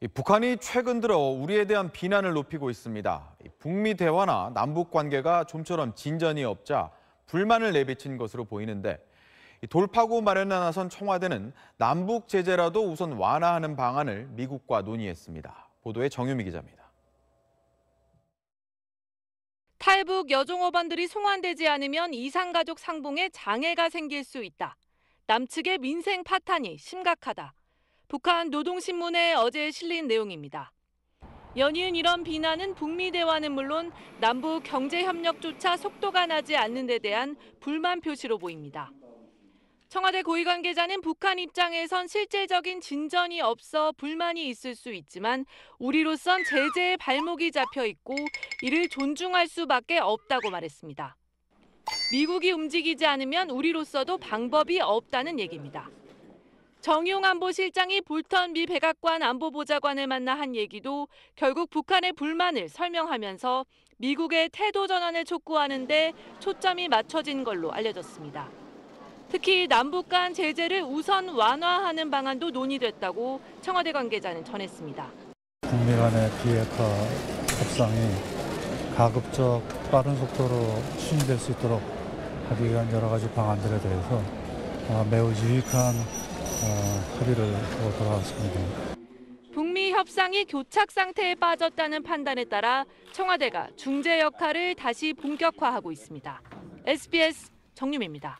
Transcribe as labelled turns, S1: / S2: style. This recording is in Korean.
S1: 이 북한이 최근 들어 우리에 대한 비난을 높이고 있습니다. 이 북미 대화나 남북 관계가 좀처럼 진전이 없자 불만을 내비친 것으로 보이는데 이 돌파구 마련에 나선 청와대는 남북 제재라도 우선 완화하는 방안을 미국과 논의했습니다. 보도에 정유미 기자입니다.
S2: 탈북 여종업원들이 송환되지 않으면 이상가족 상봉에 장애가 생길 수 있다. 남측의 민생 파탄이 심각하다. 북한 노동신문에 어제 실린 내용입니다. 연이은 이런 비난은 북미 대화는 물론 남북 경제 협력조차 속도가 나지 않는 데 대한 불만 표시로 보입니다. 청와대 고위 관계자는 북한 입장에선 실질적인 진전이 없어 불만이 있을 수 있지만 우리로선 제재에 발목이 잡혀 있고 이를 존중할 수밖에 없다고 말했습니다. 미국이 움직이지 않으면 우리로서도 방법이 없다는 얘기입니다. 정용 안보실장이 볼턴 미 백악관 안보보좌관을 만나 한 얘기도 결국 북한의 불만을 설명하면서 미국의 태도 전환을 촉구하는데 초점이 맞춰진 걸로 알려졌습니다. 특히 남북 간 제재를 우선 완화하는 방안도 논의됐다고 청와대 관계자는 전했습니다.
S3: 북미 간의 비핵화 협상이 가급적 빠른 속도로 추진될 수 있도록 하기 위한 여러 가지 방안들에 대해서 어, 매우 유익한 어, 합의를 하고 돌아왔습니다.
S2: 북미 협상이 교착 상태에 빠졌다는 판단에 따라 청와대가 중재 역할을 다시 본격화하고 있습니다. SBS 정유미입니다.